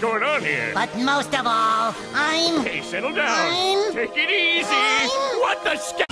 Going on here? But most of all, I'm... Hey, settle down. I'm- Take it easy. I'm- What the?